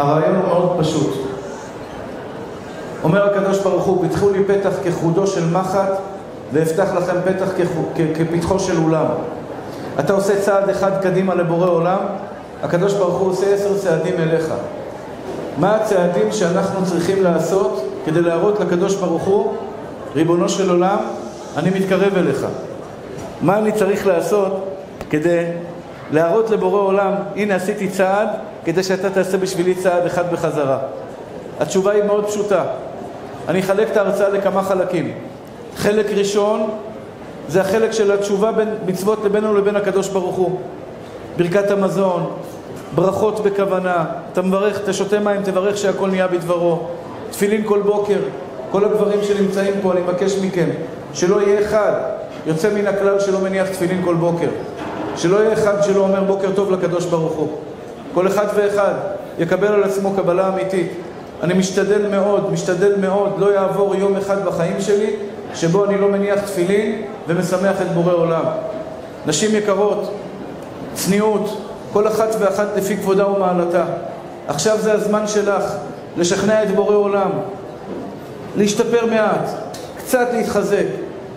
הרעיון הוא מאוד פשוט. אומר הקדוש ברוך הוא, פיתחו לי פתח כחודו של מחט ואפתח לכם פתח כפתחו של אולם. אתה עושה צעד אחד קדימה לבורא עולם, הקדוש ברוך הוא עושה עשר צעדים אליך. מה הצעדים שאנחנו צריכים לעשות כדי להראות לקדוש ברוך הוא, ריבונו של עולם, אני מתקרב אליך. מה אני צריך לעשות כדי להראות לבורא עולם, הנה עשיתי צעד, כדי שאתה תעשה בשבילי צעד אחד בחזרה. התשובה היא מאוד פשוטה. אני אחלק את ההרצאה לכמה חלקים. חלק ראשון זה החלק של התשובה בין מצוות לבינו לבין הקדוש ברוך הוא. ברכת המזון, ברכות בכוונה, אתה מברך, אתה שותה מים, תברך שהכל נהיה בדברו. תפילין כל בוקר, כל הגברים שנמצאים פה, אני מבקש מכם, שלא יהיה אחד יוצא מן הכלל שלא מניח תפילין כל בוקר. שלא יהיה אחד שלא אומר בוקר טוב לקדוש ברוך הוא. כל אחד ואחד יקבל על עצמו קבלה אמיתית. אני משתדל מאוד, משתדל מאוד, לא יעבור יום אחד בחיים שלי שבו אני לא מניח תפילין ומשמח את בורא עולם. נשים יקרות, צניעות, כל אחת ואחת לפי כבודה ומעלתה. עכשיו זה הזמן שלך לשכנע את בורא עולם, להשתפר מעט, קצת להתחזק,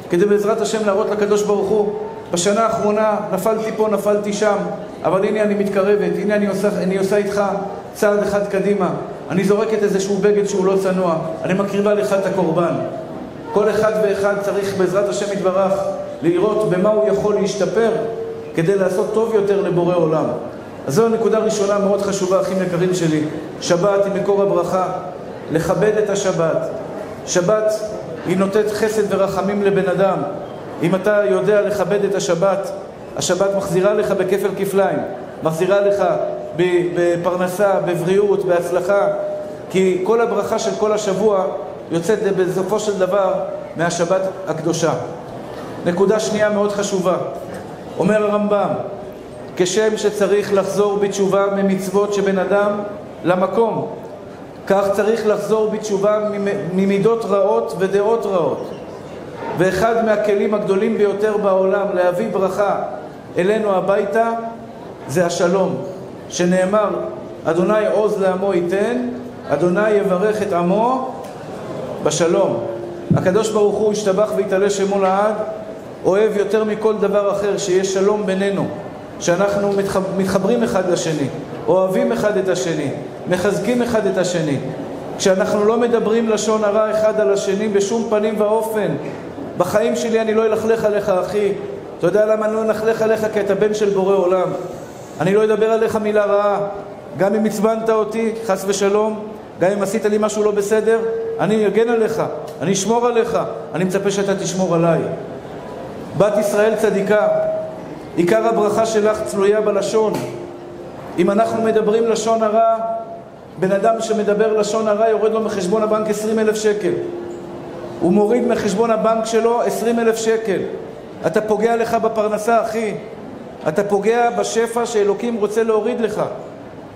כדי בעזרת השם להראות לקדוש ברוך הוא בשנה האחרונה נפלתי פה, נפלתי שם, אבל הנה אני מתקרבת, הנה אני עושה, אני עושה איתך צעד אחד קדימה. אני זורקת איזשהו בגד שהוא לא צנוע, אני מקריבה לך את הקורבן. כל אחד ואחד צריך בעזרת השם יתברך לראות במה הוא יכול להשתפר כדי לעשות טוב יותר לבורא עולם. אז זו נקודה ראשונה מאוד חשובה, אחים יקרים שלי. שבת היא מקור הברכה, לכבד את השבת. שבת היא נותנת חסד ורחמים לבן אדם. אם אתה יודע לכבד את השבת, השבת מחזירה לך בכפל כפליים, מחזירה לך בפרנסה, בבריאות, בהצלחה, כי כל הברכה של כל השבוע יוצאת בסופו של דבר מהשבת הקדושה. נקודה שנייה מאוד חשובה, אומר הרמב"ם, כשם שצריך לחזור בתשובה ממצוות שבין אדם למקום, כך צריך לחזור בתשובה ממידות רעות ודעות רעות. ואחד מהכלים הגדולים ביותר בעולם להביא ברכה אלינו הביתה זה השלום, שנאמר, אדוני עוז לעמו ייתן, אדוני יברך את עמו בשלום. הקדוש ברוך הוא השתבח והתעלה שמו לעד, אוהב יותר מכל דבר אחר שיש שלום בינינו, שאנחנו מתחברים אחד לשני, אוהבים אחד את השני, מחזקים אחד את השני. כשאנחנו לא מדברים לשון הרע אחד על השני בשום פנים ואופן, בחיים שלי אני לא אלכלך עליך, אחי. אתה יודע למה אני לא אלכלך עליך? כי אתה בן של בורא עולם. אני לא אדבר עליך מילה רעה. גם אם עצבנת אותי, חס ושלום, גם אם עשית לי משהו לא בסדר, אני אגן עליך, אני אשמור עליך, אני מצפה שאתה תשמור עליי. בת ישראל צדיקה, עיקר הברכה שלך צלויה בלשון. אם אנחנו מדברים לשון הרע, בן אדם שמדבר לשון הרע יורד לו מחשבון הבנק עשרים אלף שקל. הוא מוריד מחשבון הבנק שלו עשרים אלף שקל. אתה פוגע לך בפרנסה, אחי. אתה פוגע בשפע שאלוקים רוצה להוריד לך.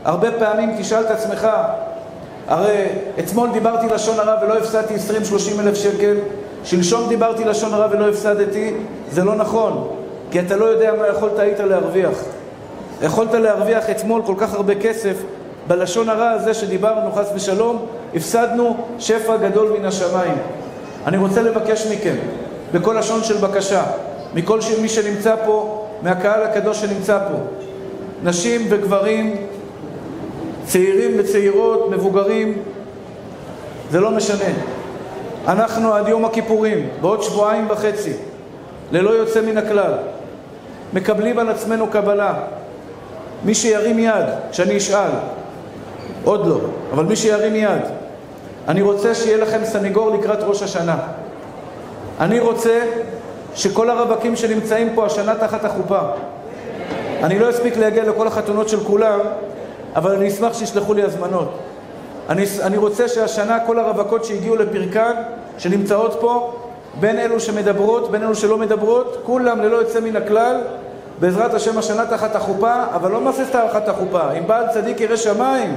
הרבה פעמים תשאל את עצמך, הרי אתמול דיברתי לשון הרע ולא הפסדתי 20-30 אלף שקל, שלשום דיברתי לשון הרע ולא הפסדתי, זה לא נכון, כי אתה לא יודע מה יכולת היית להרוויח. יכולת להרוויח אתמול כל כך הרבה כסף בלשון הרע הזה שדיברנו, חס ושלום, הפסדנו שפע גדול מן השמיים. אני רוצה לבקש מכם, בכל לשון של בקשה, מכל מי שנמצא פה, מהקהל הקדוש שנמצא פה, נשים וגברים, צעירים וצעירות, מבוגרים, זה לא משנה. אנחנו עד יום הכיפורים, בעוד שבועיים וחצי, ללא יוצא מן הכלל, מקבלים על עצמנו קבלה. מי שירים יד כשאני אשאל, עוד לא, אבל מי שירים יד, אני רוצה שיהיה לכם סניגור לקראת ראש השנה. אני רוצה שכל הרווקים שנמצאים פה השנה תחת החופה, אני לא אספיק להגיע לכל החתונות של כולם, אבל אני אשמח שישלחו לי הזמנות. אני, אני רוצה שהשנה כל הרווקות שהגיעו לפרקן, שנמצאות פה, בין אלו שמדברות, בין אלו שלא מדברות, כולם ללא יוצא מן הכלל, בעזרת השם השנה תחת החופה, אבל לא מה זה תחת החופה, אם בעל צדיק ירא שמיים.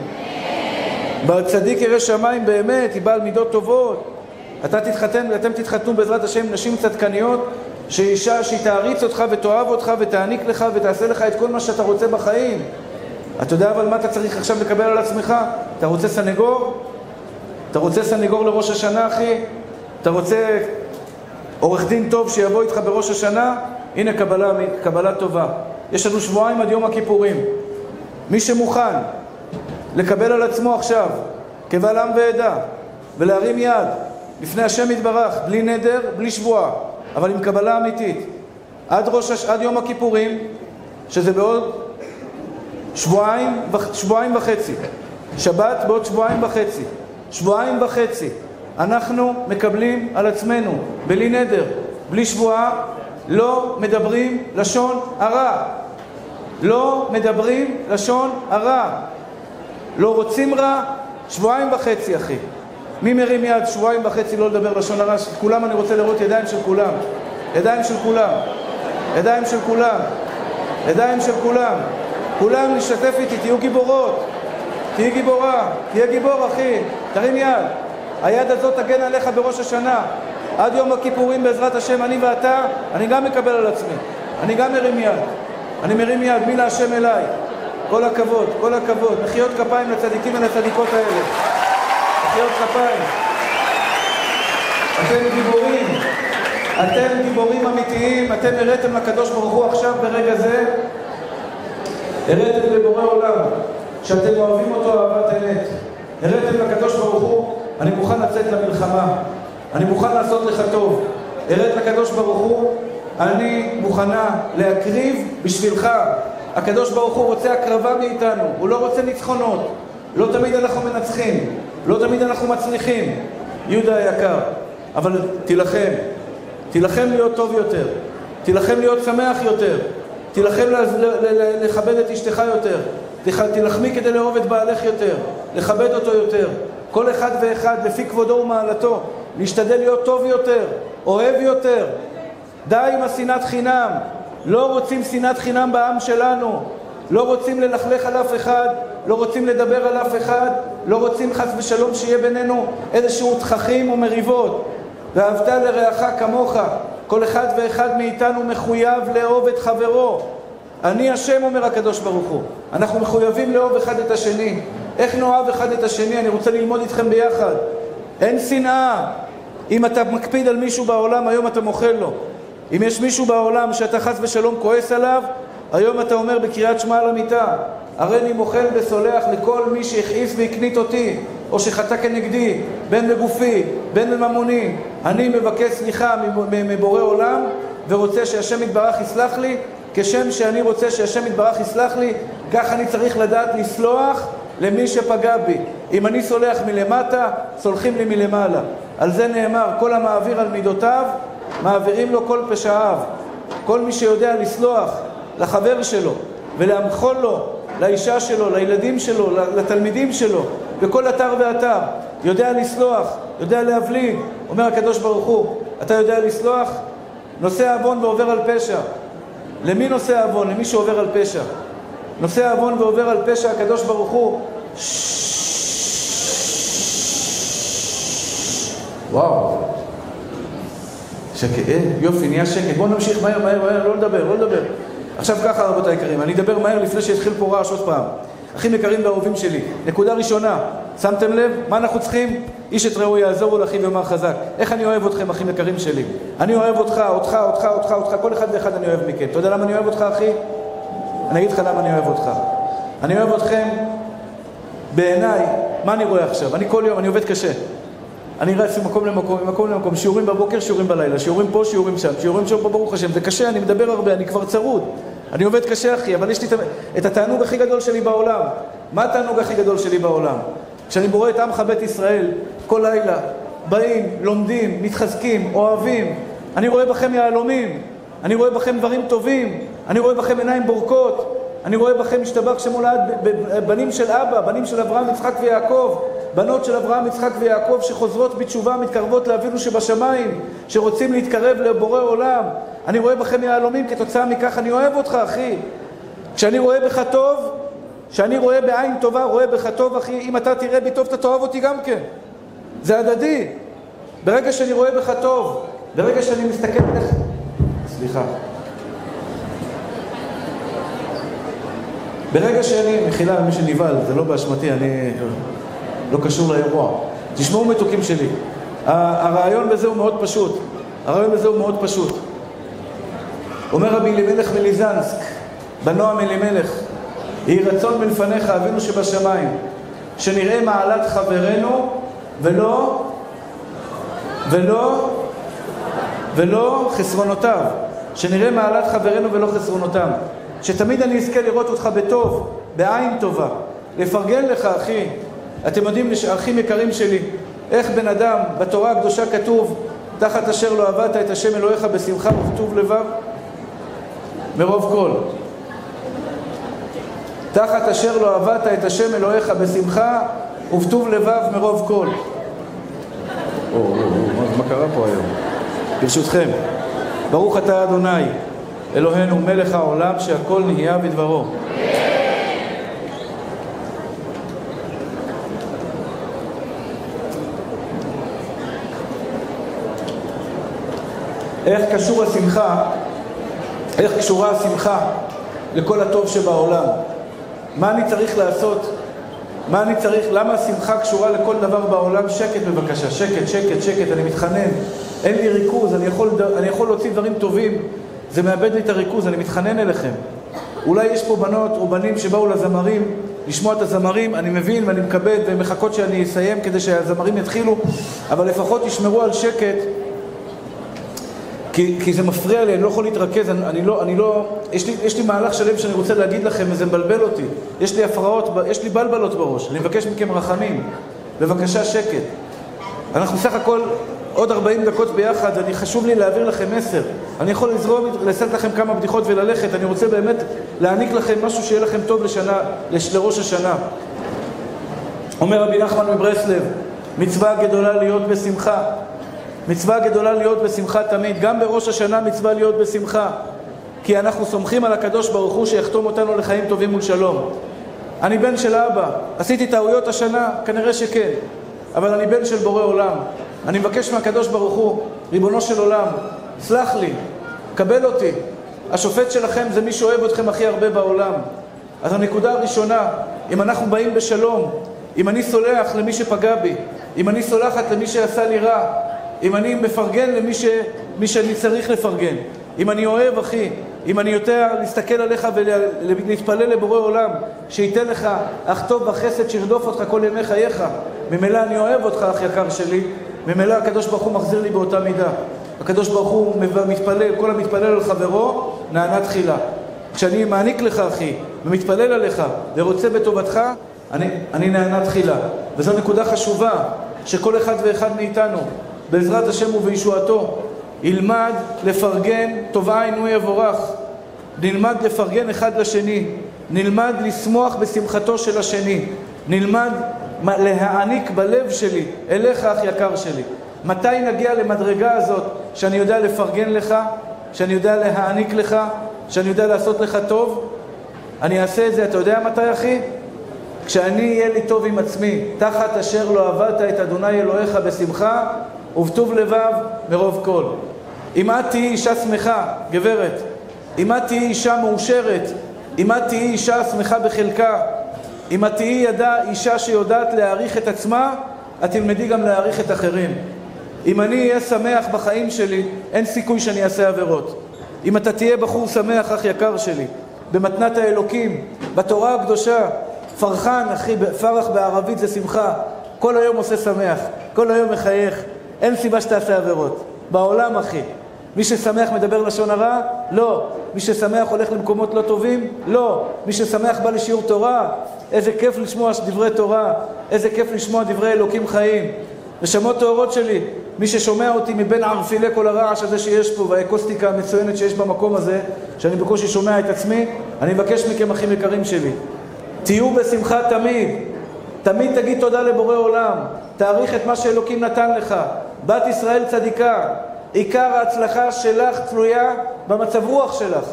צדיק ירא שמיים באמת, היא בעל מידות טובות. אתה תתחתן ואתם תתחתנו בעזרת השם נשים צדקניות, שאישה שהיא תעריץ אותך ותאהב אותך ותעניק לך ותעשה לך את כל מה שאתה רוצה בחיים. אתה יודע אבל מה אתה צריך עכשיו לקבל על עצמך? אתה רוצה סנגור? אתה רוצה סנגור לראש השנה, אחי? אתה רוצה עורך דין טוב שיבוא איתך בראש השנה? הנה קבלה, קבלה טובה. יש לנו שבועיים עד יום הכיפורים. מי שמוכן לקבל על עצמו עכשיו, קבל עם ועדה, ולהרים יד לפני השם יתברך, בלי נדר, בלי שבועה, אבל עם קבלה אמיתית, עד, ראש, עד יום הכיפורים, שזה בעוד שבועיים, שבועיים וחצי, שבת בעוד שבועיים וחצי, שבועיים וחצי, אנחנו מקבלים על עצמנו, בלי נדר, בלי שבועה, לא מדברים לשון הרע. לא מדברים לשון הרע. לא רוצים רע, שבועיים וחצי, אחי. מי מרים יד שבועיים וחצי לא לדבר לשון הרע? כולם אני רוצה לראות ידיים של כולם. ידיים של כולם. ידיים של כולם. ידיים של כולם. כולם להשתתף איתי, תהיו גיבורות. תהיי גיבורה, תהיה גיבור, אחי. תרים יד. היד הזאת תגן עליך בראש השנה. עד יום הכיפורים בעזרת השם, אני ואתה, אני גם מקבל על עצמי. אני גם מרים יד. אני מרים יד, מי להשם אליי. כל הכבוד, כל הכבוד. מחיאות כפיים לצדיקים ולצדיקות האלה. מחיאות כפיים. אתם גיבורים. אתם גיבורים אמיתיים. אתם הראיתם לקדוש ברוך הוא עכשיו ברגע זה, הראיתם לבורא עולם שאתם אוהבים אותו אהבת אמת. הראיתם לקדוש ברוך הוא, אני מוכן לצאת למלחמה. אני מוכן לעשות לך טוב. הראית לקדוש ברוך הוא, אני מוכנה להקריב בשבילך. הקדוש ברוך הוא רוצה הקרבה מאיתנו, הוא לא רוצה ניצחונות. לא תמיד אנחנו מנצחים, לא תמיד אנחנו מצליחים. יהודה היקר, אבל תילחם. תילחם להיות טוב יותר. תילחם להיות שמח יותר. תילחם לכבד את אשתך יותר. תילחמי כדי לאהוב את בעלך יותר. לכבד אותו יותר. כל אחד ואחד לפי כבודו ומעלתו. להשתדל להיות טוב יותר, אוהב יותר. די עם השנאת חינם. לא רוצים שנאת חינם בעם שלנו. לא רוצים ללכלך על אף אחד, לא רוצים לדבר על אף אחד, לא רוצים חס ושלום שיהיה בינינו איזשהו תככים ומריבות. ואהבת לרעך כמוך. כל אחד ואחד מאיתנו מחויב לאהוב את חברו. אני השם, אומר הקדוש ברוך הוא. אנחנו מחויבים לאהוב אחד את השני. איך נאהב אחד את השני? אני רוצה ללמוד איתכם ביחד. אין שנאה. אם אתה מקפיד על מישהו בעולם, היום אתה מוחל לו. אם יש מישהו בעולם שאתה חס ושלום כועס עליו, היום אתה אומר בקריאת שמע על המיטה, הריני מוחל וסולח לכל מי שהכעיס והקנית אותי, או שחטא כנגדי, בין בגופי, בין בממוני. אני מבקש סליחה מבורא עולם, ורוצה שהשם יתברך יסלח לי, כשם שאני רוצה שהשם יתברך יסלח לי, כך אני צריך לדעת לסלוח למי שפגע בי. אם אני סולח מלמטה, סולחים לי מלמעלה. על זה נאמר, כל המעביר על מידותיו, מעבירים לו כל פשעיו. כל מי שיודע לסלוח לחבר שלו ולהמחול לו, לאישה שלו, לילדים שלו, לתלמידים שלו, בכל אתר ואתר, יודע לסלוח, יודע להבליג. אומר הקדוש ברוך הוא, אתה יודע לסלוח? נושא עוון ועובר על פשע. למי נושא עוון? למי שעובר על פשע. נושא עוון ועובר על פשע, הקדוש ברוך הוא וואו. שקט, אה, יופי, נהיה שקט. בואו נמשיך מהר, מהר, מהר, לא לדבר, לא לדבר. עכשיו ככה, רבותיי היקרים, אני אדבר מהר לפני שיתחיל פה רעש עוד פעם. אחים יקרים ואהובים שלי, נקודה ראשונה, שמתם לב? מה אנחנו צריכים? איש את רעהו יעזורו לאחיו יאמר חזק. איך אני אוהב אתכם, אחים יקרים שלי? אני אוהב אותך, אותך, אותך, אותך, אותך, כל אחד ואחד אני אוהב מכם. אתה יודע למה אני אוהב אותך, אחי? אני אגיד לך למה אני אוהב אותך. אני אוהב אתכם בעיניי, מה אני רואה עכשיו? אני כל יום, אני עובד קשה. אני רץ ממקום למקום, ממקום למקום, שיעורים בבוקר, שיעורים בלילה, שיעורים פה, שיעורים שם, שיעורים שם, ברוך השם, זה קשה, אני מדבר הרבה, אני כבר צרוד. אני עובד קשה, אחי, אבל יש לי את התענוג הכי גדול שלי בעולם. מה התענוג הכי גדול שלי בעולם? כשאני רואה את עמך בית ישראל, כל לילה, באים, לומדים, מתחזקים, אוהבים. אני רואה בכם יהלומים, אני רואה בכם דברים טובים, אני רואה בכם עיניים בורקות, אני רואה בכם משתבח שמולד בנים של אבא, בנים של אברהם, יצחק ויעקב, בנות של אברהם, יצחק ויעקב שחוזרות בתשובה, מתקרבות לאבינו שבשמיים, שרוצים להתקרב לבורא עולם. אני רואה בכם יהלומים, כתוצאה מכך אני אוהב אותך, אחי. כשאני רואה בך טוב, כשאני רואה בעין טובה, רואה בך טוב, אחי, אם אתה תראה בי טוב, אתה תאהב אותי גם כן. זה הדדי. ברגע שאני רואה בך טוב, ברגע שאני מסתכל עליך... סליחה. ברגע שאני, מחילה למי שנבהל, זה לא באשמתי, אני לא קשור לאירוע. תשמעו מתוקים שלי. הרעיון בזה הוא מאוד פשוט. הרעיון בזה הוא מאוד פשוט. אומר רבי אלימלך מליזנסק, בנועם אלימלך, יהי רצון מלפניך אבינו שבשמיים, שנראה מעלת חברנו ולא, ולא, ולא חסרונותיו. שנראה מעלת חברנו ולא חסרונותם. שתמיד אני אזכה לראות אותך בטוב, בעין טובה. לפרגן לך, אחי. אתם יודעים, אחים יקרים שלי, איך בן אדם, בתורה הקדושה כתוב, תחת אשר לא עבדת את השם אלוהיך בשמחה ובטוב לבב? מרוב כל. תחת אשר לא עבדת את השם אלוהיך בשמחה ובטוב לבב מרוב כל. מה קרה פה היום? ברשותכם. ברוך אתה אדוני, אלוהינו מלך העולם שהכל נהיה בדברו. איך קשור השמחה, איך קשורה השמחה לכל הטוב שבעולם? מה אני צריך לעשות? מה אני צריך? למה השמחה קשורה לכל דבר בעולם? שקט בבקשה, שקט, שקט, שקט, אני מתחנן. אין לי ריכוז, אני יכול, אני יכול להוציא דברים טובים, זה מאבד לי את הריכוז, אני מתחנן אליכם. אולי יש פה בנות או בנים שבאו לזמרים, לשמוע את הזמרים, אני מבין ואני מכבד והן מחכות שאני אסיים כדי שהזמרים יתחילו, אבל לפחות תשמרו על שקט, כי, כי זה מפריע לי, אני לא יכול להתרכז, אני, אני לא, אני לא, יש לי, יש לי מהלך שלם שאני רוצה להגיד לכם וזה מבלבל אותי, יש לי הפרעות, יש לי בלבלות בראש, אני מבקש מכם רחמים, בבקשה שקט. אנחנו סך הכל עוד 40 דקות ביחד, אני חשוב לי להעביר לכם מסר. אני יכול לזרום, לשאת לכם כמה בדיחות וללכת, אני רוצה באמת להעניק לכם משהו שיהיה לכם טוב לשנה, לראש השנה. אומר רבי נחמן מברסלב, מצווה גדולה להיות בשמחה. מצווה גדולה להיות בשמחה תמיד. גם בראש השנה מצווה להיות בשמחה. כי אנחנו סומכים על הקדוש ברוך הוא שיחתום אותנו לחיים טובים ולשלום. אני בן של אבא, עשיתי טעויות השנה? כנראה שכן. אבל אני בן של בורא עולם. אני מבקש מהקדוש ברוך הוא, ריבונו של עולם, סלח לי, קבל אותי. השופט שלכם זה מי שאוהב אתכם הכי הרבה בעולם. אז הנקודה הראשונה, אם אנחנו באים בשלום, אם אני סולח למי שפגע בי, אם אני סולחת למי שעשה לי רע, אם אני מפרגן למי ש... מי שאני צריך לפרגן, אם אני אוהב, אחי, אם אני יותר להסתכל עליך ולהתפלל לבורא עולם, שייתן לך אך טוב וחסד שירדוף אותך כל ימי חייך, ממילא אני אוהב אותך, אח יקר שלי, ממילא הקדוש ברוך הוא מחזיר לי באותה מידה. הקדוש ברוך הוא מתפלל, כל המתפלל על חברו, נענה תחילה. כשאני מעניק לך, אחי, ומתפלל עליך, ורוצה בטובתך, אני, אני נענה תחילה. וזו נקודה חשובה, שכל אחד ואחד מאיתנו, בעזרת השם ובישועתו, ילמד לפרגן, טוב עין הוא יבורך. נלמד לפרגן אחד לשני. נלמד לשמוח בשמחתו של השני. נלמד להעניק בלב שלי, אליך אח יקר שלי. מתי נגיע למדרגה הזאת שאני יודע לפרגן לך, שאני יודע להעניק לך, שאני יודע לעשות לך טוב? אני אעשה את זה, אתה יודע מתי אחי? כשאני אהיה לי טוב עם עצמי, תחת אשר לא עבדת את אדוני אלוהיך בשמחה ובטוב לבב מרוב כל. אם את תהיי אישה שמחה, גברת, אם את תהיי אישה מאושרת, אם את תהיי אישה שמחה בחלקה, אם את תהיי אישה שיודעת להעריך את עצמה, את תלמדי גם להעריך את אחרים. אם אני אהיה שמח בחיים שלי, אין סיכוי שאני אעשה עבירות. אם אתה תהיה בחור שמח, אח יקר שלי, במתנת האלוקים, בתורה הקדושה, פרחן, אחי, פרח בערבית זה שמחה, כל היום עושה שמח, כל היום מחייך, אין סיבה שתעשה עבירות. בעולם, אחי. מי ששמח מדבר לשון הרע? לא. מי ששמח הולך למקומות לא טובים? לא. מי ששמח בא לשיעור תורה? איזה כיף לשמוע דברי תורה, איזה כיף לשמוע דברי אלוקים חיים. נשמות טהורות שלי, מי ששומע אותי מבין ערפילי כל הרעש הזה שיש פה והאקוסטיקה המצוינת שיש במקום הזה, שאני בקושי שומע את עצמי, אני מבקש מכם, אחים יקרים שלי, תהיו בשמחה תמיד. תמיד תגיד תודה לבורא עולם, תעריך את מה שאלוקים נתן לך. בת ישראל צדיקה, עיקר ההצלחה שלך תלויה במצב רוח שלך.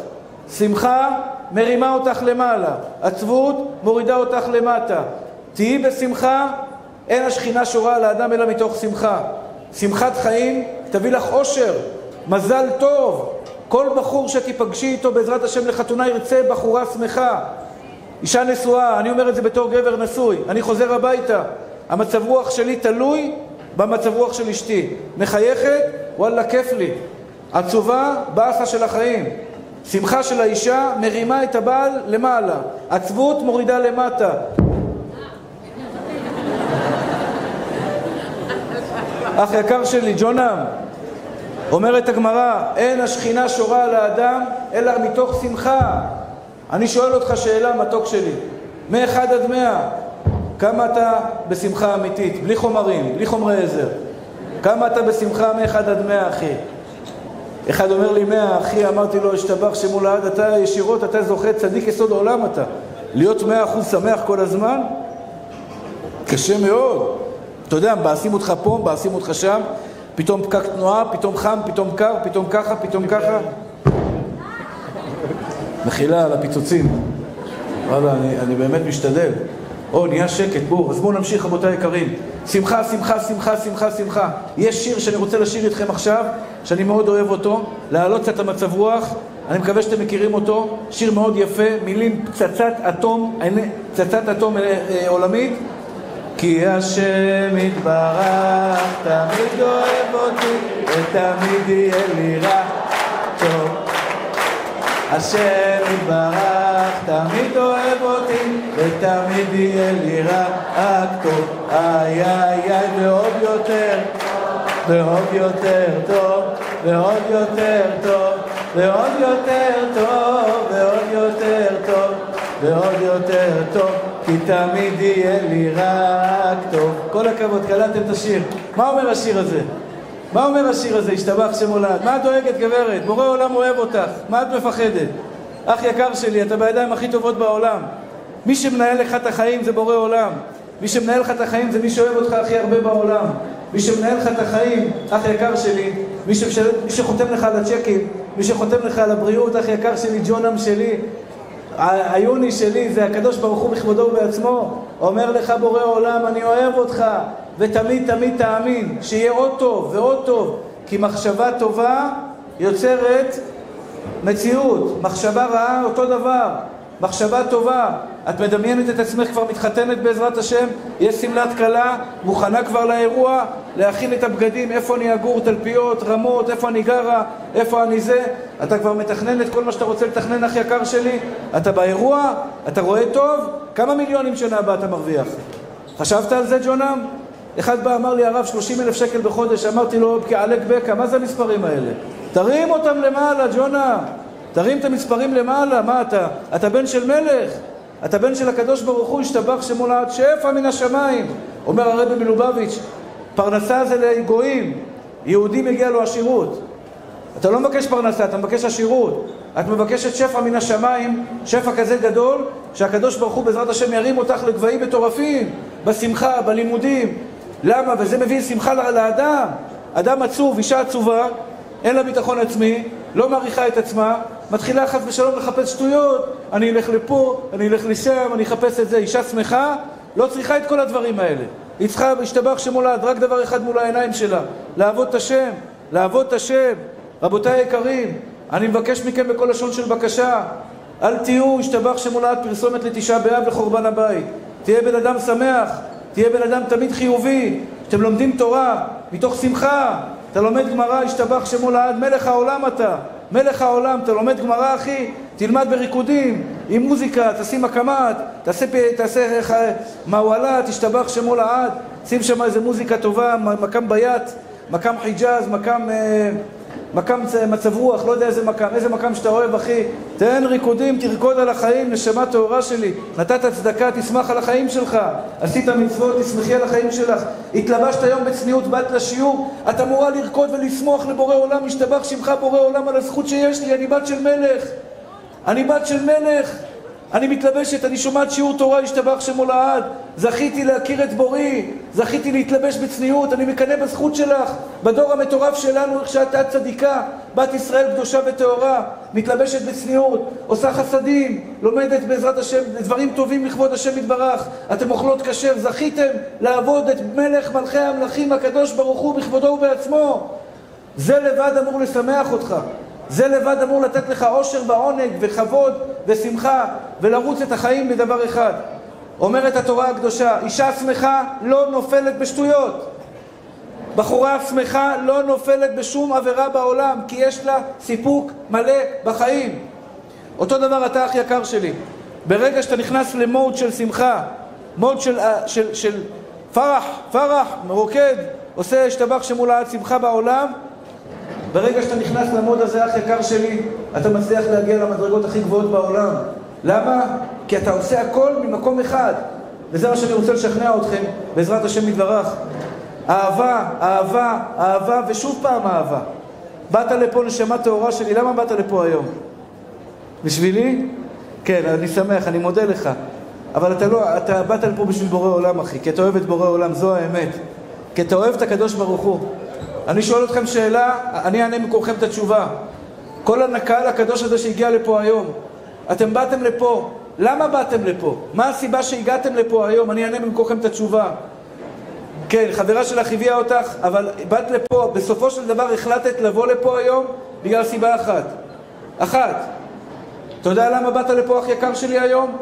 שמחה מרימה אותך למעלה, עצבות מורידה אותך למטה. תהיי בשמחה, אין השכינה שורה על האדם אלא מתוך שמחה. שמחת חיים תביא לך אושר, מזל טוב. כל בחור שתיפגשי איתו בעזרת השם לחתונה ירצה בחורה שמחה. אישה נשואה, אני אומר את זה בתור גבר נשוי, אני חוזר הביתה, המצב רוח שלי תלוי במצב רוח של אשתי. מחייכת, וואלה, כיף לי. עצובה, באסה של החיים. שמחה של האישה מרימה את הבעל למעלה, עצבות מורידה למטה. אח יקר שלי, ג'ונם, אומרת הגמרא, אין השכינה שורה על האדם אלא מתוך שמחה. אני שואל אותך שאלה, מתוק שלי, מ-1 עד 100, כמה אתה בשמחה אמיתית, בלי חומרים, בלי חומרי עזר? כמה אתה בשמחה מ-1 עד 100, אחי? אחד אומר לי, 100, אחי, אמרתי לו, השתבח שמול העד, אתה ישירות, אתה זוכה, צדיק יסוד העולם אתה. להיות 100% שמח כל הזמן? קשה מאוד. אתה יודע, מבאסים אותך פה, מבאסים אותך שם, פתאום פקק תנועה, פתאום חם, פתאום קר, פתאום ככה, פתאום ככה. מחילה על הפיצוצים. וואלה, אני, אני באמת משתדל. או, נהיה שקט, בואו, אז בואו נמשיך, רבותיי היקרים. שמחה, שמחה, שמחה, שמחה, שמחה. יש שיר שאני רוצה לשיר איתכם עכשיו, שאני מאוד אוהב אותו, להעלות קצת המצב רוח. אני מקווה שאתם מכירים אותו. שיר מאוד יפה, מילים פצצת אטום, פצצת אטום אה, אה, עולמית. כי השם יתברך תמיד אוהב אותי ותמיד יהיה לי רע. טוב. השם יתברך תמיד אוהב אותי ותמיד יהיה לי רק טוב. איי איי איי ועוד יותר. ועוד יותר טוב. ועוד יותר טוב. ועוד יותר טוב. ועוד יותר טוב ועוד יותר טוב כי תמיד יהיה לי רק טוב. כל הכבוד, קלטתם את השיר. מה אומר השיר הזה? מה אומר השיר הזה, השתבח שמולד? מה את דואגת גברת? בורא עולם אוהב אותך, מה את מפחדת? אח יקר שלי, אתה בידיים הכי טובות בעולם. מי שמנהל לך את החיים זה בורא עולם. מי שמנהל לך את החיים זה מי שאוהב אותך הכי הרבה בעולם. מי שמנהל לך את החיים, אח יקר שלי, מי, שמשל... מי שחותם לך על הצ'קים, מי שחותם לך על הבריאות, אח יקר שלי, ג'ונם שלי, היוני שלי זה הקדוש ברוך הוא בכבודו ובעצמו, אומר לך בורא עולם, אני אוהב אותך, ותמיד תמיד תאמין שיהיה עוד טוב ועוד טוב, כי מחשבה טובה יוצרת מציאות, מחשבה רעה אותו דבר, מחשבה טובה. את מדמיינת את עצמך כבר מתחתנת בעזרת השם, יש שמלת כלה, מוכנה כבר לאירוע, להכין את הבגדים, איפה אני אגור, תלפיות, רמות, איפה אני גרה, איפה אני זה. אתה כבר מתכנן את כל מה שאתה רוצה לתכנן, אח יקר שלי. אתה באירוע, אתה רואה טוב, כמה מיליונים שנה הבאה אתה מרוויח? חשבת על זה, ג'ונם? אחד בא, אמר לי, הרב, 30 אלף שקל בחודש, אמרתי לו, כעלק בקע, מה זה המספרים האלה? תרים אותם למעלה, ג'ונה. תרים את המספרים למעלה, מה אתה? אתה בן של מלך. אתה בן של הקדוש ברוך הוא, השתבח שמולד שפע מן השמיים. אומר הרבי מלובביץ', פרנסה זה לגויים, יהודי מגיע לו עשירות. אתה לא מבקש פרנסה, אתה מבקש עשירות. את מבקשת שפע מן השמיים, שפע כזה גדול, שהקדוש ברוך הוא בעזרת השם ירים אותך לגבהים מטורפים, בשמחה, בלימודים. למה? וזה מביא שמחה לאדם. אדם עצוב, אישה עצובה, אין לה ביטחון עצמי, לא מעריכה את עצמה, מתחילה חס ושלום לחפש שטויות, אני אלך לפה, אני אלך לשם, אני אחפש את זה. אישה שמחה לא צריכה את כל הדברים האלה. היא צריכה, להשתבח שמולד, רק דבר אחד מול העיניים שלה, לעבוד את השם, לעבוד את השם. רבותיי היקרים, אני מבקש מכם בכל לשון של בקשה, אל תהיו, השתבח שמולד פרסומת לתשעה באב לחורבן הבית. תהיה בן אדם שמח, תהיה בן אדם תמיד חיובי, אתם לומדים תורה מתוך שמחה, אתה לומד גמרא, השתבח שמו לעד, מלך העולם אתה, מלך העולם, אתה לומד גמרא אחי, תלמד בריקודים, עם מוזיקה, תשים הקמ"ט, תעשה, תעשה מעוולה, תשתבח שמו לעד, שים שם איזה מוזיקה טובה, מקם ביאט, מקם חיג'אז, מקם... אה, מקם מצב רוח, לא יודע איזה מקם, איזה מקם שאתה אוהב, אחי. תן ריקודים, תרקוד על החיים, נשמה טהורה שלי. נתת צדקה, תשמח על החיים שלך. עשית מצוות, תשמחי על החיים שלך. התלבשת היום בצניעות, באת לשיעור, את אמורה לרקוד ולשמוח לבורא עולם, משתבח שמך בורא עולם על הזכות שיש לי, אני בת של מלך. אני בת של מלך. אני מתלבשת, אני שומעת שיעור תורה, השתבח שמו לעד. זכיתי להכיר את בורי, זכיתי להתלבש בצניעות, אני מקנא בזכות שלך. בדור המטורף שלנו, איך שאת את צדיקה, בת ישראל קדושה וטהורה, מתלבשת בצניעות, עושה חסדים, לומדת בעזרת השם דברים טובים לכבוד השם יתברך. אתם אוכלות כשר, זכיתם לעבוד את מלך מלכי המלכים הקדוש ברוך הוא בכבודו ובעצמו. זה לבד אמור לשמח אותך. זה לבד אמור לתת לך אושר ועונג וכבוד ושמחה ולרוץ את החיים בדבר אחד. אומרת התורה הקדושה, אישה שמחה לא נופלת בשטויות. בחורה שמחה לא נופלת בשום עבירה בעולם, כי יש לה סיפוק מלא בחיים. אותו דבר אתה, אח יקר שלי. ברגע שאתה נכנס למוד של שמחה, מוד של, אה, של, של פרח, פרח, מרוקד, עושה השתבח שמולה עד שמחה בעולם, ברגע שאתה נכנס למוד הזה, אח יקר שלי, אתה מצליח להגיע למדרגות הכי גבוהות בעולם. למה? כי אתה עושה הכל ממקום אחד. וזה מה שאני רוצה לשכנע אתכם, בעזרת השם יתברך. אהבה, אהבה, אהבה, ושוב פעם אהבה. באת לפה נשמה טהורה שלי, למה באת לפה היום? בשבילי? כן, אני שמח, אני מודה לך. אבל אתה לא, אתה באת לפה בשביל בורא עולם, אחי, כי אתה אוהב את בורא עולם, זו האמת. כי אתה אוהב את הקדוש ברוך הוא. אני שואל אתכם שאלה, אני אענה מכולכם את התשובה. כל הקהל הקדוש הזה שהגיע לפה היום, אתם באתם לפה, למה באתם לפה? מה הסיבה שהגעתם לפה היום? אני אענה במקומכם את התשובה. כן, חברה שלך הביאה אותך, אבל באת לפה, בסופו של דבר החלטת לבוא לפה היום בגלל סיבה אחת. אחת. אתה יודע למה באת לפה, אח יקר שלי, היום?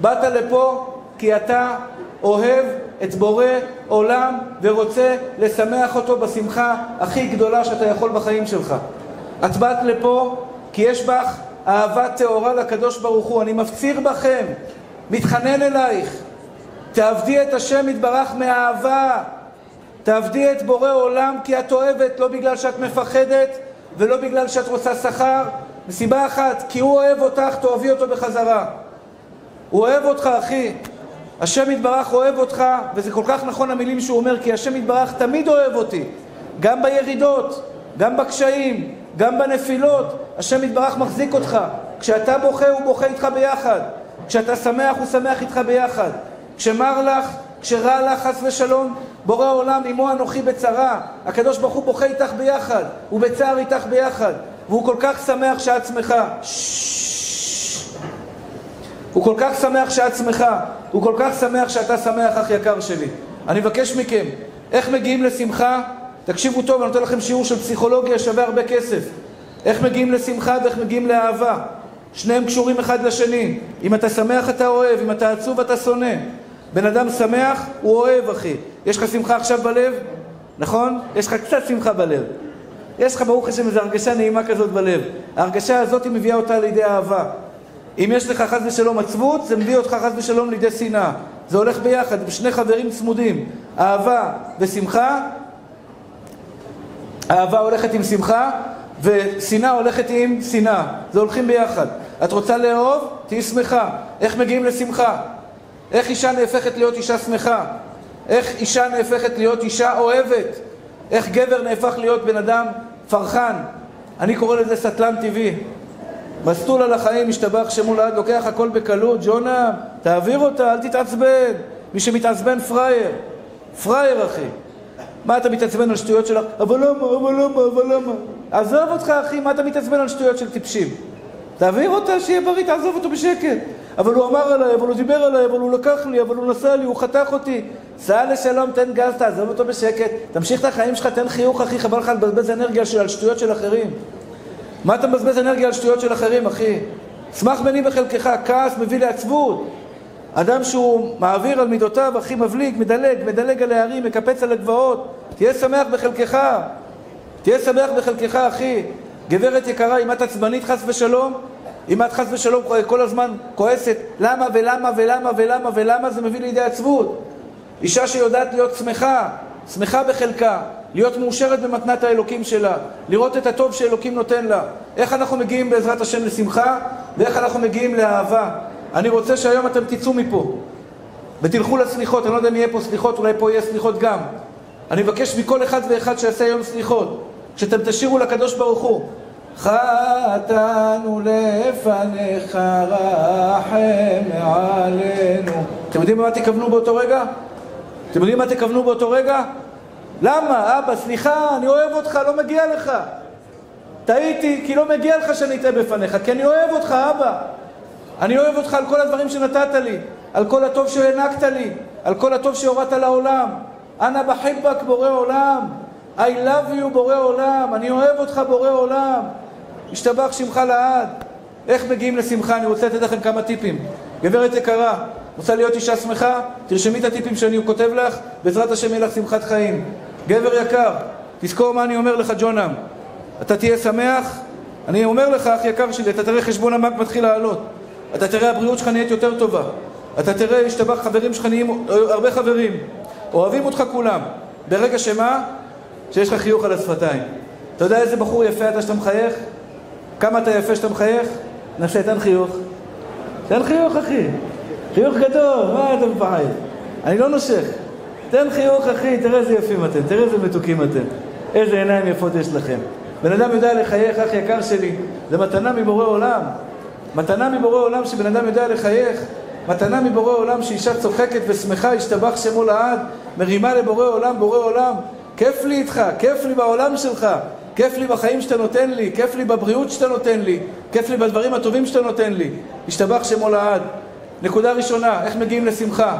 באת לפה כי אתה אוהב את בורא עולם ורוצה לשמח אותו בשמחה הכי גדולה שאתה יכול בחיים שלך. את באת לפה כי יש בך אהבה טהורה לקדוש ברוך הוא. אני מפציר בכם, מתחנן אלייך, תעבדי את השם יתברך מאהבה. תעבדי את בורא עולם כי את אוהבת, לא בגלל שאת מפחדת ולא בגלל שאת רוצה שכר, מסיבה אחת, כי הוא אוהב אותך, תאהבי אותו בחזרה. הוא אוהב אותך, אחי. השם יתברך אוהב אותך, וזה כל כך נכון המילים שהוא אומר, כי השם יתברך תמיד אוהב אותי, גם בירידות, גם בקשיים, גם בנפילות, השם יתברך מחזיק אותך. כשאתה בוכה, הוא בוכה איתך ביחד. כשאתה שמח, הוא שמח איתך ביחד. כשמר לך, כשרע לך, חס ושלום, בורא עולם, עמו אנוכי בצרה. הקדוש ברוך הוא בוכה איתך ביחד, הוא בצער איתך ביחד. והוא כל כך שמח שאת שמחה. הוא כל כך שמח שאת שמחה. הוא כל כך שמח שאתה שמח, אח יקר שלי. אני מבקש מכם, איך מגיעים לשמחה? תקשיבו טוב, אני נותן לכם שיעור של פסיכולוגיה שווה הרבה כסף. איך מגיעים לשמחה ואיך מגיעים לאהבה. שניהם קשורים אחד לשני. אם אתה שמח אתה אוהב, אם אתה עצוב אתה שונא. בן אדם שמח, הוא אוהב, אחי. יש לך שמחה עכשיו בלב? נכון? יש לך קצת שמחה בלב. יש לך, ברוך השם, איזו הרגשה נעימה כזאת בלב. ההרגשה הזאת מביאה אותה לידי אהבה. אם יש לך חס ושלום עצבות, זה מביא אותך חס ושלום לידי שנאה. זה הולך ביחד, שני חברים צמודים. אהבה ושמחה, אהבה הולכת עם שמחה, ושנאה הולכת עם שנאה. זה הולכים ביחד. את רוצה לאהוב? תהיי שמחה. איך מגיעים לשמחה? איך אישה נהפכת להיות אישה שמחה? איך אישה נהפכת להיות אישה אוהבת? איך גבר נהפך להיות בן אדם פרחן? אני קורא לזה סטלן טבעי. מסטול על החיים, משתבח שמו לעד, לוקח הכל בקלות. ג'ונה, תעביר אותה, אל תתעצבן. מי שמתעצבן פראייר. פראייר, אחי. מה אתה מתעצבן על שטויות שלך? אבל למה, אבל למה, אבל למה? עזוב אותך, אחי, מה אתה מתעצבן על שטויות של טיפשים? תעביר אותה, שיהיה בריא, תעזוב אותו בשקט. אבל הוא אמר עליי, אבל הוא דיבר עליי, אבל הוא לקח לי, אבל הוא נסע לי, הוא חתך אותי. סע לשלום, תן גז, תעזוב אותו בשקט. תמשיך את החיים שלך, תן חיוך, אחי, חבל לך לבזבז אנרגיה על שטויות של אחרים. מה אתה מבזבז אנרגיה על שטויות של אחרים, אחי? שמח בני בחלקך, כעס מביא לעצבות. אדם שהוא מעביר על מידותיו, אחי, מבליג, מדלג, מדלג על הערים, מקפץ על הגבעות. תהיה שמח בחלקך. תהיה שמח בחלקך, אחי. גברת יקרה, אם את עצבנית חס ושלום, אם את חס ושלום כל הזמן כועסת, למה ולמה ולמה ולמה ולמה, זה מביא לידי עצבות. אישה שיודעת להיות שמחה, שמחה בחלקה, להיות מאושרת במתנת האלוקים שלה, לראות את הטוב שאלוקים נותן לה. איך אנחנו מגיעים בעזרת השם לשמחה, ואיך אנחנו מגיעים לאהבה. אני רוצה שהיום אתם תצאו מפה ותלכו לסליחות, אני לא יודע אם יהיה פה סליחות, אולי פה יהיה סליחות גם. אני מבקש מכל אחד ואחד שיעשה היום סליחות, שאתם תשאירו לקדוש ברוך הוא. חטאנו לפניך רחם עלינו. אתם יודעים מה תכוונו באותו רגע? אתם יודעים מה תכוונו באותו רגע? למה? אבא, סליחה, אני אוהב אותך, לא מגיע לך. טעיתי כי לא מגיע לך שאני אטעה בפניך, כי אני אוהב אותך, אבא. אני אוהב אותך על כל הדברים שנתת לי, על כל הטוב שהענקת לי, על כל הטוב שהורדת לעולם. אנא בחיבק בורא עולם. I love you בורא עולם. אני אוהב אותך בורא עולם. השתבח שמך לעד. איך מגיעים לשמחה? אני רוצה לתת לכם כמה טיפים. גברת יקרה, רוצה להיות אישה שמחה? תרשמי את הטיפים שאני כותב לך, בעזרת השם יהיה לך שמחת חיים. גבר יקר, תזכור מה אני אומר לך, ג'ונם. אתה תהיה שמח? אני אומר לך, אח יקר שלי, אתה תראה חשבון הבנק מתחיל לעלות. אתה תראה הבריאות שלך נהיית יותר טובה. אתה תראה, השתבח, חברים שלך נהיים הרבה חברים. אוהבים אותך כולם. ברגע שמה? שיש לך חיוך על השפתיים. אתה יודע איזה בחור יפה אתה שאתה מחייך? כמה אתה יפה שאתה מחייך? נעשה, תן חיוך. תן חיוך, אחי. חיוך גדול, מה אתה מפחד? אני לא נושך. תן חיוך, אחי, תראה איזה יפים אתם, תראה איזה מתוקים אתם. איזה עיניים יפות יש לכם. בן אדם יודע לחייך, אח יקר שלי, זה מתנה מבורא עולם. מתנה מבורא עולם שבן אדם יודע לחייך. מתנה מבורא עולם שאישה צוחקת ושמחה, השתבח שמו לעד, מרימה לבורא עולם, בורא עולם. כיף לי איתך, כיף לי בעולם שלך, כיף לי בחיים שאתה נותן לי, כיף לי בבריאות שאתה נותן לי, כיף לי בדברים הטובים שאתה נותן לי. השתבח שמו לעד. נקודה ראשונה, איך מגיעים לשמחה?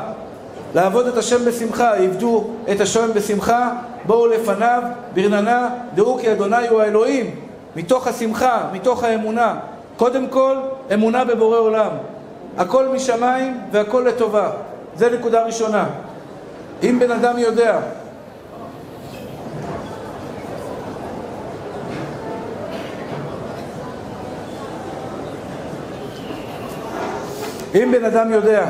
לעבוד את השם בשמחה, עבדו את השם בשמחה, בואו לפניו ברננה, דעו כי אדוני הוא האלוהים, מתוך השמחה, מתוך האמונה. קודם כל, אמונה בבורא עולם. הכל משמיים והכל לטובה. זה נקודה ראשונה. אם בן אדם יודע אם בן אדם יודע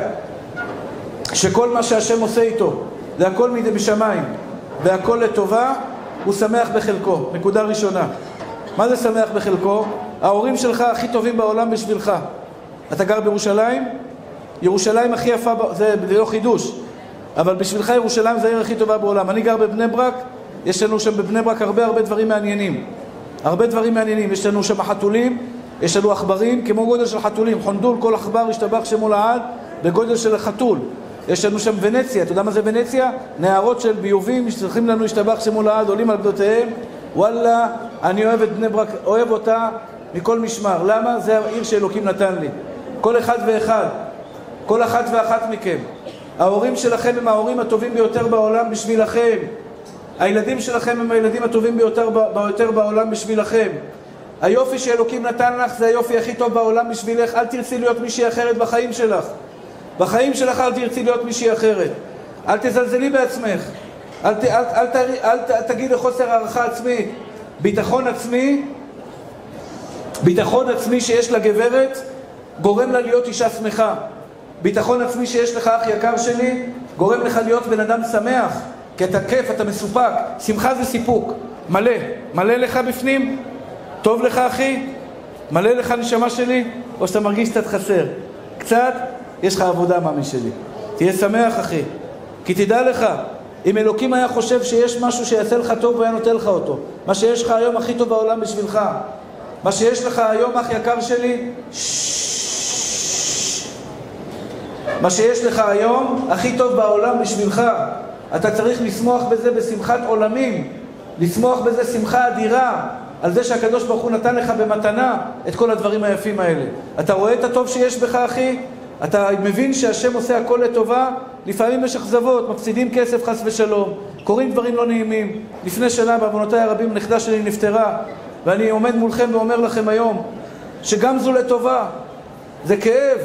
שכל מה שהשם עושה איתו זה הכל מדי בשמיים והכל לטובה, הוא שמח בחלקו. נקודה ראשונה. מה זה שמח בחלקו? ההורים שלך הכי טובים בעולם בשבילך. אתה גר בירושלים? ירושלים הכי יפה, זה, זה לא חידוש, אבל בשבילך ירושלים זה העיר הכי טובה בעולם. אני גר בבני ברק, יש לנו שם בבני ברק הרבה הרבה דברים מעניינים. הרבה דברים מעניינים. יש לנו שם חתולים, יש לנו עכברים כמו גודל של חתולים. חונדול, כל עכבר השתבח שמו לעד בגודל של חתול. יש לנו שם ונציה, אתה יודע מה זה ונציה? נהרות של ביובים שצריכים לנו להשתבח שמו לעד, עולים על גדותיהם. וואלה, אני אוהב את בני ברק, אוהב אותה מכל משמר. למה? זה העיר שאלוקים נתן לי. כל אחד ואחד, כל אחת ואחת מכם. ההורים שלכם הם ההורים הטובים ביותר בעולם בשבילכם. הילדים שלכם הם הילדים הטובים ביותר, ביותר בעולם בשבילכם. היופי שאלוקים נתן לך זה היופי הכי טוב בעולם בשבילך. אל תרצי להיות מישהי אחרת בחיים שלך. בחיים שלך אל תרצי להיות מישהי אחרת. אל תזלזלי בעצמך. אל, ת, אל, אל, אל, אל, אל תגיד לחוסר הערכה עצמית. ביטחון עצמי, ביטחון עצמי שיש לגברת, גורם לה להיות אישה שמחה. ביטחון עצמי שיש לך, אח יקר שלי, גורם לך להיות בן אדם שמח. כי אתה כיף, אתה מסופק. שמחה זה סיפוק. מלא. מלא לך בפנים? טוב לך, אחי? מלא לך נשמה שלי? או שאתה מרגיש קצת חסר? קצת? יש לך עבודה, מאמי שלי. תהיה שמח, אחי. כי תדע לך, אם אלוקים היה חושב שיש משהו שיעשה לך טוב, הוא היה נותן לך אותו. מה שיש לך היום הכי טוב בעולם בשבילך. מה שיש לך היום, אח יקר שלי, מה שיש לך היום הכי טוב בעולם בשבילך. אתה צריך לשמוח בזה בשמחת עולמים, לשמוח בזה שמחה אדירה, על זה שהקדוש ברוך הוא נתן לך במתנה את כל הדברים היפים האלה. אתה רואה את הטוב שיש בך, אחי? אתה מבין שהשם עושה הכל לטובה? לפעמים יש אכזבות, מפסידים כסף חס ושלום, קורים דברים לא נעימים. לפני שנה, בעוונותיי הרבים, הנכדה שלי נפטרה, ואני עומד מולכם ואומר לכם היום, שגם זו לטובה. זה כאב.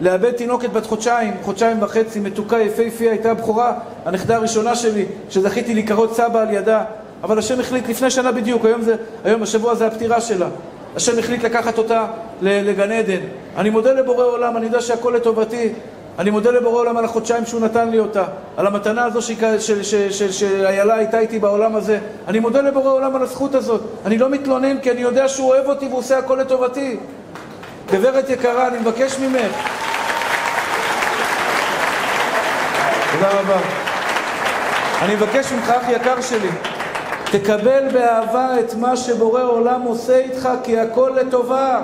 לאבד תינוקת בת חודשיים, חודשיים וחצי, מתוקה, יפהפייה, הייתה הבכורה, הנכדה הראשונה שלי, שזכיתי להיקרות סבא על ידה. אבל השם החליט לפני שנה בדיוק, היום, זה, היום השבוע זה הפטירה שלה. השם החליט לקחת אותה לגן עדן. אני מודה לבורא עולם, אני יודע שהכל לטובתי. אני מודה לבורא עולם על החודשיים שהוא נתן לי אותה, על המתנה הזו שאיילה הייתה איתי בעולם הזה. אני מודה לבורא עולם על הזכות הזאת. אני לא מתלונן כי אני יודע שהוא אוהב אותי והוא עושה הכל לטובתי. גברת יקרה, אני מבקש ממך. תודה רבה. אני מבקש ממך, אח יקר שלי, תקבל באהבה את מה שבורא עולם עושה איתך, כי הכל לטובה.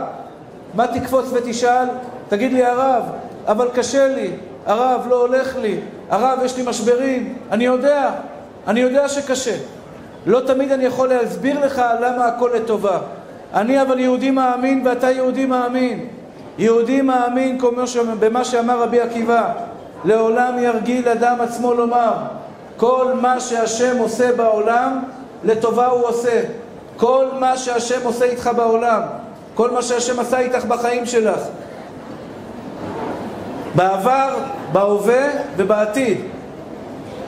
מה תקפוץ ותשאל? תגיד לי, הרב, אבל קשה לי, הרב, לא הולך לי, הרב, יש לי משברים. אני יודע, אני יודע שקשה. לא תמיד אני יכול להסביר לך למה הכל לטובה. אני אבל יהודי מאמין ואתה יהודי מאמין. יהודי מאמין במה שאמר רבי עקיבא, לעולם ירגיל אדם עצמו לומר, כל מה שהשם עושה בעולם, לטובה הוא עושה. כל מה שהשם עושה איתך בעולם, כל מה שהשם עשה איתך בחיים שלך. בעבר, בהווה ובעתיד.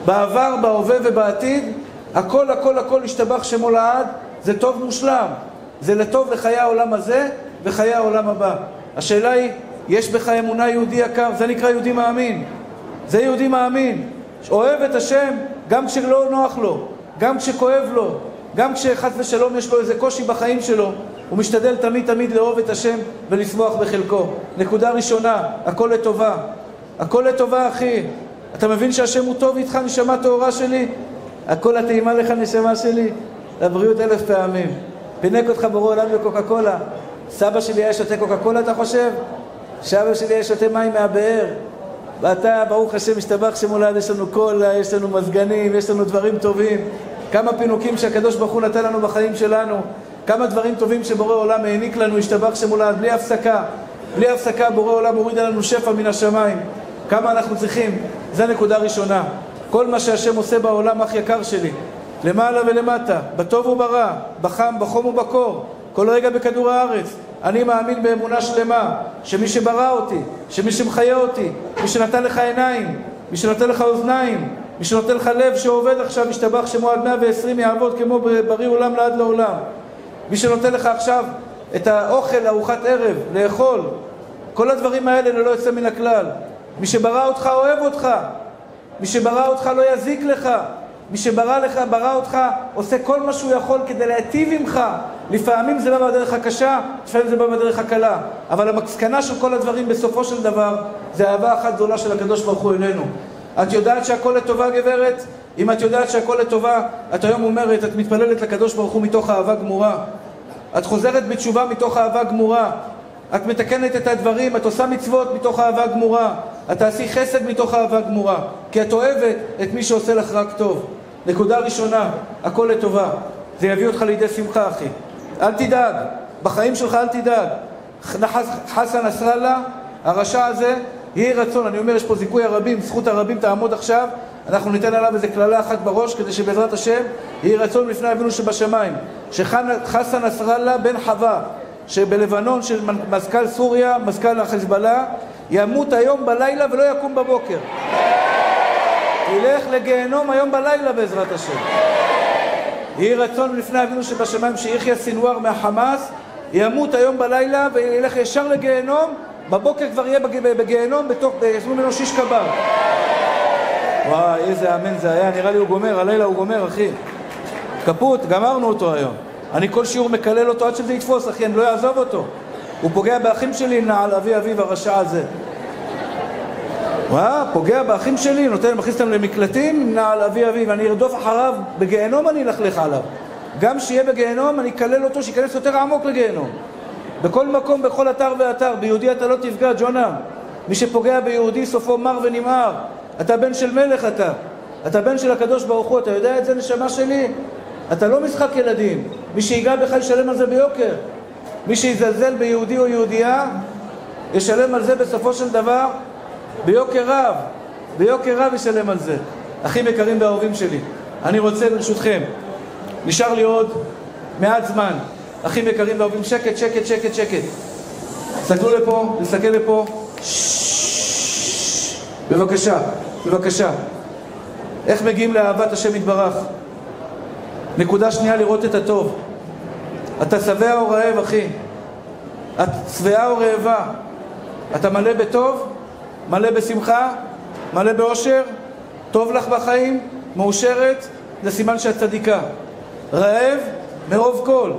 בעבר, בהווה ובעתיד, הכל הכל הכל השתבח שמו לעד, זה טוב מושלם. זה לטוב לחיי העולם הזה וחיי העולם הבא. השאלה היא, יש בך אמונה יהודי יקר? זה נקרא יהודי מאמין. זה יהודי מאמין. אוהב את השם גם כשלא נוח לו, גם כשכואב לו, גם כשחס ושלום יש לו איזה קושי בחיים שלו, הוא משתדל תמיד תמיד לאהוב את השם ולשמוח בחלקו. נקודה ראשונה, הכל לטובה. הכל לטובה, אחי. אתה מבין שהשם הוא טוב איתך, נשמה טהורה שלי? הכל הטעימה לך, נשמה שלי? לבריאות אלף פעמים. פינק אותך בורא עולם בקוקה קולה. סבא שלי היה שותה קוקה קולה, אתה חושב? שאבא שלי היה שותה מים מהבאר. ואתה, ברוך השם, משתבח שמולד, יש לנו קולה, יש לנו מזגנים, יש לנו דברים טובים. כמה פינוקים שהקדוש ברוך הוא נתן לנו בחיים שלנו. כמה דברים טובים שבורא עולם העניק לנו, השתבח שמולד, בלי הפסקה. בלי הפסקה בורא עולם הוריד לנו שפע מן השמיים. כמה אנחנו צריכים. זו נקודה ראשונה. כל מה שהשם עושה בעולם, אח יקר שלי, למעלה ולמטה, בטוב וברע, בחם, בחום ובקור, כל רגע בכדור הארץ. אני מאמין באמונה שלמה שמי שברא אותי, שמי שמחיה אותי, מי שנתן לך עיניים, מי שנותן לך אוזניים, מי שנותן לך לב שעובד עכשיו, ישתבח שמו עד 120 יעבוד כמו בריא עולם לעד לעולם. מי שנותן לך עכשיו את האוכל, ארוחת ערב, לאכול, כל הדברים האלה ללא יוצא מן הכלל. מי שברא אותך אוהב אותך, מי שברא אותך לא יזיק לך, מי שברא לך, ברא אותך, עושה כל מה שהוא יכול כדי להיטיב עמך. לפעמים זה בא בדרך הקשה, לפעמים זה בא בדרך הקלה. אבל המסקנה של כל הדברים בסופו של דבר, זה אהבה אחת גדולה של הקדוש ברוך הוא אלינו. את יודעת שהכל לטובה, גברת? אם את יודעת שהכל לטובה, את היום אומרת, את מתפללת לקדוש ברוך הוא מתוך אהבה גמורה. את חוזרת בתשובה מתוך אהבה גמורה. את מתקנת את הדברים, את עושה מצוות מתוך אהבה גמורה. את תעשי חסד מתוך אהבה גמורה. כי את אוהבת את מי שעושה לך רק טוב. נקודה ראשונה, הכל לטובה. זה יביא אותך לידי שמחה, אחי. אל תדאג, בחיים שלך אל תדאג. חסן נסראללה, הרשע הזה, יהי רצון, אני אומר, יש פה זיכוי הרבים, זכות הרבים תעמוד עכשיו, אנחנו ניתן עליו איזה קללה אחת בראש, כדי שבעזרת השם יהי רצון לפני אבינו שבשמיים. שחסן נסראללה בן חווה, שבלבנון, של מזכ"ל סוריה, מזכ"ל החיזבאללה, ימות היום בלילה ולא יקום בבוקר. ילך לגיהנום היום בלילה בעזרת השם. יהי רצון לפני אבינו שבשמיים שיחיה סינואר מהחמאס, ימות היום בלילה וילך ישר לגיהנום, בבוקר כבר יהיה בגיהנום, יעשו ממנו שיש קבר. וואי, איזה אמן זה היה, נראה לי הוא גומר, הלילה הוא גומר, אחי. קפוט, גמרנו אותו היום. אני כל שיעור מקלל אותו עד שזה יתפוס, אחי, אני לא אעזוב אותו. הוא פוגע באחים שלי, נעל אבי אביו הרשע הזה. מה? פוגע באחים שלי, נותן, מכניס אותם למקלטים, נעל אבי אבי, ואני ארדוף אחריו, בגיהנום אני אלכלך עליו. גם שיהיה בגיהנום, אני אקלל אותו, שייכנס יותר עמוק לגיהנום. בכל מקום, בכל אתר ואתר, ביהודי אתה לא תפגע, ג'ונה. מי שפוגע ביהודי סופו מר ונמהר. אתה בן של מלך אתה. אתה בן של הקדוש ברוך הוא, אתה יודע את זה, נשמה שלי? אתה לא משחק ילדים. מי שיגע בך ישלם על זה ביוקר. מי שיזלזל ביהודי או יהודייה, ישלם על זה בסופו של דבר ביוקר רב, ביוקר רב ישלם על זה. אחים יקרים ואהובים שלי, אני רוצה ברשותכם, נשאר לי עוד מעט זמן. אחים יקרים ואהובים, שקט, שקט, שקט, שקט. תסתכלו לפה, תסתכל לפה. בבקשה, בבקשה. איך מגיעים לאהבת השם יתברך? נקודה שנייה, לראות את הטוב. אתה שבע או רעב, אחי? את שבעה או רעבה? אתה מלא בטוב? מלא בשמחה, מלא באושר, טוב לך בחיים, מאושרת, זה סימן שאת צדיקה. רעב, מרוב כל.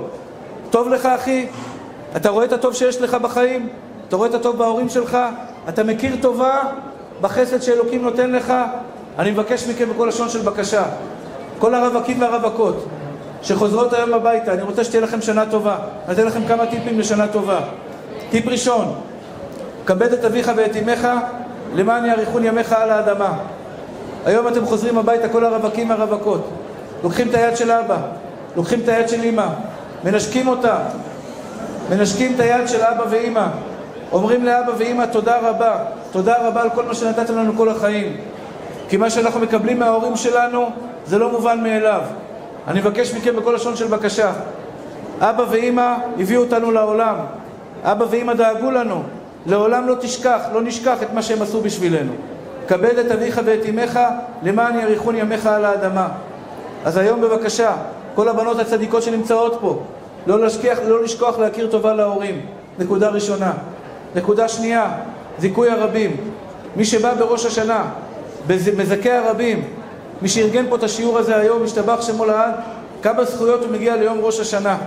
טוב לך, אחי? אתה רואה את הטוב שיש לך בחיים? אתה רואה את הטוב בהורים שלך? אתה מכיר טובה בחסד שאלוקים נותן לך? אני מבקש מכם בכל לשון של בקשה. כל הרווקים והרווקות שחוזרות היום הביתה, אני רוצה שתהיה לכם שנה טובה. אני אתן לכם כמה טיפים לשנה טובה. טיפ ראשון, כבד את אביך ואת אמך, למען יאריכון ימיך על האדמה. היום אתם חוזרים הביתה, כל הרווקים והרווקות. לוקחים את היד של אבא, לוקחים את היד של אמא, מנשקים אותה, מנשקים את היד של אבא ואמא. אומרים לאבא ואמא תודה רבה, תודה רבה על כל מה שנתתם לנו כל החיים. כי מה שאנחנו מקבלים מההורים שלנו זה לא מובן מאליו. אני מבקש מכם בכל לשון של בקשה. אבא ואמא הביאו אותנו לעולם. אבא ואמא דאגו לנו. לעולם לא תשכח, לא נשכח את מה שהם עשו בשבילנו. כבד את אביך ואת אמך, למען יאריכון ימיך על האדמה. אז היום בבקשה, כל הבנות הצדיקות שנמצאות פה, לא, לשכח, לא לשכוח להכיר טובה להורים. נקודה ראשונה. נקודה שנייה, זיכוי הרבים. מי שבא בראש השנה, מזכה הרבים, מי שארגן פה את השיעור הזה היום, משתבח שמו לעד, כמה זכויות הוא מגיע ליום ראש השנה.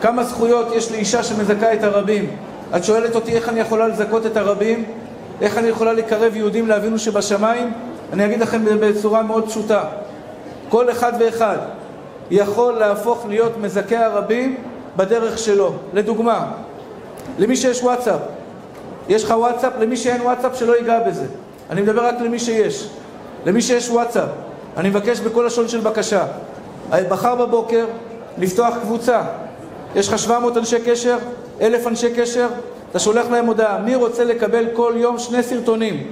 כמה זכויות יש לאישה שמזכה את הרבים. את שואלת אותי איך אני יכולה לזכות את הרבים? איך אני יכולה לקרב יהודים לאבינו שבשמיים? אני אגיד לכם בצורה מאוד פשוטה. כל אחד ואחד יכול להפוך להיות מזכה הרבים בדרך שלו. לדוגמה, למי שיש וואטסאפ, יש לך וואטסאפ? למי שאין וואטסאפ שלא ייגע בזה. אני מדבר רק למי שיש. למי שיש וואטסאפ, אני מבקש בכל לשון של בקשה. בחר בבוקר לפתוח קבוצה. יש לך 700 אנשי קשר, 1,000 אנשי קשר, אתה שולח להם הודעה, מי רוצה לקבל כל יום שני סרטונים?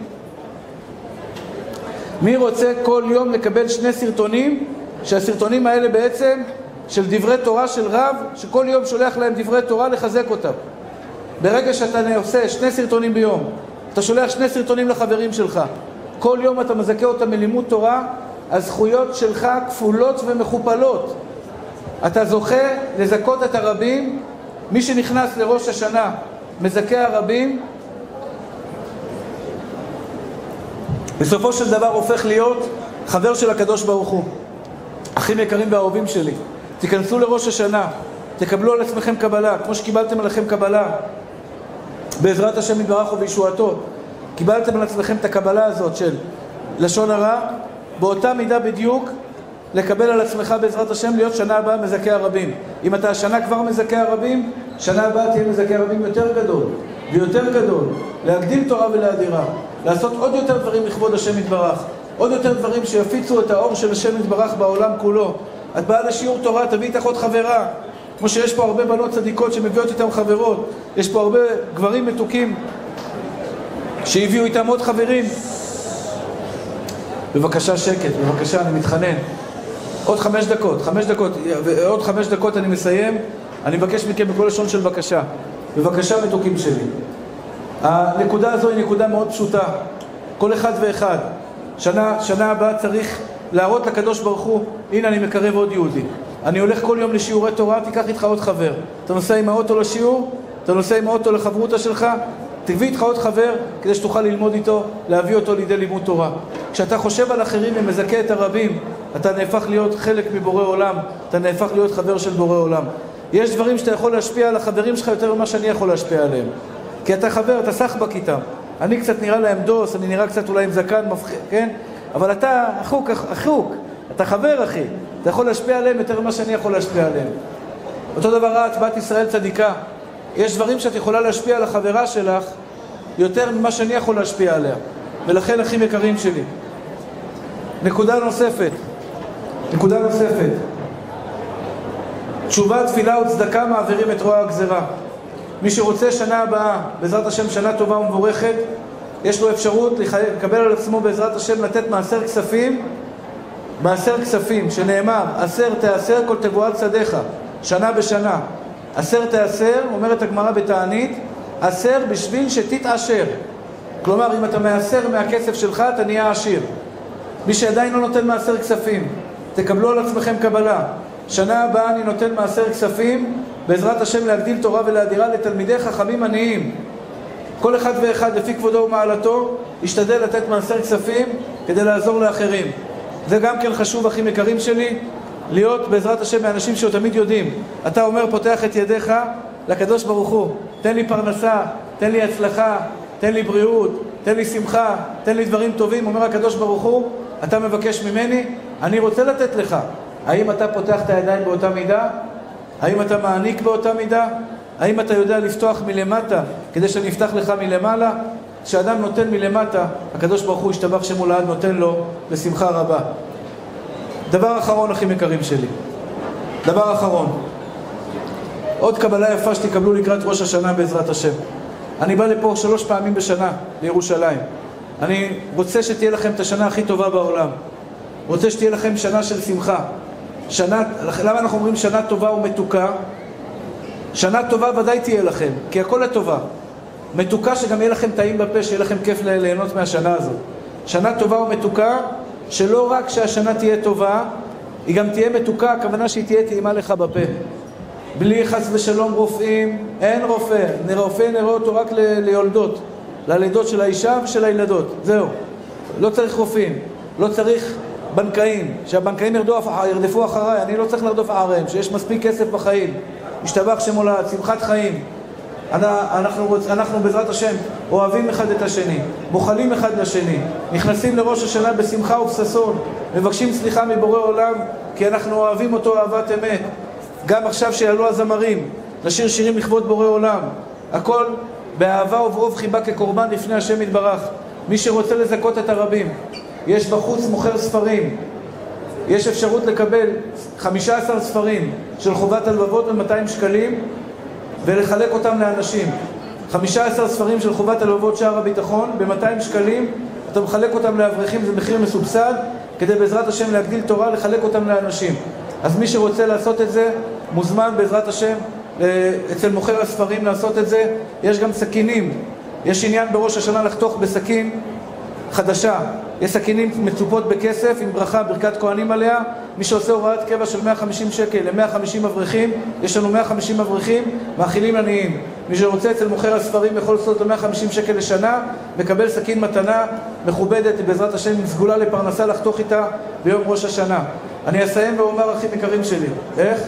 מי רוצה כל יום לקבל שני סרטונים, שהסרטונים האלה בעצם של דברי תורה של רב, שכל יום שולח להם דברי תורה לחזק אותם. ברגע שאתה עושה שני סרטונים ביום, אתה שולח שני סרטונים לחברים שלך, כל יום אתה מזכה אותם מלימוד תורה, הזכויות שלך כפולות ומכופלות. אתה זוכה לזכות את הרבים, מי שנכנס לראש השנה מזכה הרבים, בסופו של דבר הופך להיות חבר של הקדוש ברוך הוא. אחים יקרים ואהובים שלי, תיכנסו לראש השנה, תקבלו על עצמכם קבלה, כמו שקיבלתם עליכם קבלה, בעזרת השם יתברך ובישועתו. קיבלתם על עצמכם את הקבלה הזאת של לשון הרע, באותה מידה בדיוק לקבל על עצמך בעזרת השם להיות שנה הבאה מזכה הרבים. אם אתה השנה כבר מזכה הרבים, שנה הבאה תהיה מזכה הרבים יותר גדול ויותר גדול, להגדיל תורה ולאדירה, לעשות עוד יותר דברים לכבוד השם יתברך, עוד יותר דברים שיפיצו את האור של השם יתברך בעולם כולו. את באה לשיעור תורה, תביאי איתך עוד חברה, כמו שיש פה הרבה בנות צדיקות שמביאות איתן חברות, יש פה הרבה גברים מתוקים שהביאו איתם עוד חברים. בבקשה שקט, בבקשה, אני מתחנן. עוד חמש דקות, חמש דקות, עוד חמש דקות אני מסיים. אני מבקש מכם בכל לשון של בקשה. בבקשה, מתוקים שלי. הנקודה הזו היא נקודה מאוד פשוטה. כל אחד ואחד. שנה, שנה הבאה צריך להראות לקדוש ברוך הוא, הנה אני מקרב עוד יהודי. אני הולך כל יום לשיעורי תורה, תיקח איתך עוד חבר. אתה נוסע עם האוטו לשיעור, אתה נוסע עם האוטו לחברותא שלך, תביא איתך עוד חבר כדי שתוכל ללמוד איתו, להביא אותו לידי לימוד תורה. כשאתה חושב על אחרים ומזכה את הרבים, אתה נהפך להיות חלק מבורא עולם, אתה נהפך להיות חבר של בורא עולם. יש דברים שאתה יכול להשפיע על החברים שלך יותר ממה שאני יכול להשפיע עליהם. כי אתה חבר, אתה סחבק איתם. אני קצת נראה להם דוס, אני נראה קצת אולי עם זקן מפחיד, כן? אבל אתה אחוק, אחוק, אתה חבר אחי. אתה יכול להשפיע עליהם יותר ממה שאני יכול להשפיע עליהם. אותו דבר את, בת ישראל צדיקה. יש דברים שאת יכולה להשפיע על החברה שלך יותר ממה שאני יכול להשפיע עליה. ולכן, אחים יקרים שלי, נקודה נוספת, נקודה נוספת, תשובה, תפילה וצדקה מעבירים את רוע הגזרה. מי שרוצה שנה הבאה, בעזרת השם שנה טובה ומבורכת, יש לו אפשרות לקבל על עצמו בעזרת השם לתת מעשר כספים, מעשר כספים, שנאמר, עשר תעשר כל תבואת שדיך, שנה בשנה. עשר תעשר, אומרת הגמרא בתענית, עשר בשביל שתתעשר. כלומר, אם אתה מעשר מהכסף שלך, אתה נהיה עשיר. מי שעדיין לא נותן מעשר כספים, תקבלו על עצמכם קבלה. שנה הבאה אני נותן מעשר כספים, בעזרת השם להגדיל תורה ולאדירה לתלמידי חכמים עניים. כל אחד ואחד לפי כבודו ומעלתו ישתדל לתת מעשר כספים כדי לעזור לאחרים. זה גם כן חשוב, אחים יקרים שלי, להיות בעזרת השם מאנשים שתמיד יודעים. אתה אומר, פותח את ידיך לקדוש ברוך הוא, תן לי פרנסה, תן לי הצלחה, תן לי בריאות, תן לי שמחה, תן לי דברים טובים, אומר הקדוש ברוך הוא, אתה מבקש ממני, אני רוצה לתת לך. האם אתה פותח את הידיים באותה מידה? האם אתה מעניק באותה מידה? האם אתה יודע לפתוח מלמטה כדי שאני אפתח לך מלמעלה? כשאדם נותן מלמטה, הקדוש ברוך הוא ישתבח שמו לעד נותן לו בשמחה רבה. דבר אחרון, אחים יקרים שלי. דבר אחרון. עוד קבלה יפה שתקבלו לקראת ראש השנה בעזרת השם. אני בא לפה שלוש פעמים בשנה, לירושלים. אני רוצה שתהיה לכם את השנה הכי טובה בעולם. רוצה שתהיה לכם שנה של שמחה. שנה, למה אנחנו אומרים שנה טובה ומתוקה? שנה טובה ודאי תהיה לכם, כי הכל לטובה. מתוקה שגם יהיה לכם טעים בפה, שיהיה לכם כיף ליהנות מהשנה הזאת. שנה טובה ומתוקה, שלא רק שהשנה תהיה טובה, היא גם תהיה מתוקה, הכוונה שהיא תהיה טעימה לך בפה. בלי חס ושלום רופאים, אין רופא. רופא נראה אותו רק ל- ליולדות, ללידות של האישה ושל הילדות, זהו. לא צריך רופאים, לא צריך בנקאים, שהבנקאים ירדוף, ירדפו אחריי, אני לא צריך לרדוף אחריהם, שיש מספיק כסף בחיים. השתבח שמולד, שמחת חיים. אנחנו, אנחנו בעזרת השם אוהבים אחד את השני, מוחלים אחד לשני, נכנסים לראש השנה בשמחה ובששון, מבקשים סליחה מבורא עולם כי אנחנו אוהבים אותו אהבת אמת. גם עכשיו שיעלו הזמרים, נשיר שירים לכבוד בורא עולם. הכל באהבה וברוב חיבה כקורבן לפני השם יתברך. מי שרוצה לזכות את הרבים, יש בחוץ מוכר ספרים, יש אפשרות לקבל 15 ספרים של חובת הלבבות ב-200 שקלים ולחלק אותם לאנשים. 15 ספרים של חובת הלבבות שער הביטחון ב-200 שקלים, אתה מחלק אותם לאברכים, זה מחיר מסובסד, כדי בעזרת השם להגדיל תורה, לחלק אותם לאנשים. אז מי שרוצה לעשות את זה, מוזמן בעזרת השם אה, אצל מוכר הספרים לעשות את זה. יש גם סכינים, יש עניין בראש השנה לחתוך בסכין חדשה. יש סכינים מצופות בכסף עם ברכה, ברכת כהנים עליה. מי שעושה הוראת קבע של 150 שקל ל-150 אברכים, יש לנו 150 אברכים, מאכילים עניים. מי שרוצה אצל מוכר הספרים יכול לעשות אותו 150 שקל לשנה, מקבל סכין מתנה מכובדת, בעזרת השם, עם סגולה לפרנסה לחתוך איתה ביום ראש השנה. אני אסיים ואומר, אחים יקרים שלי, איך?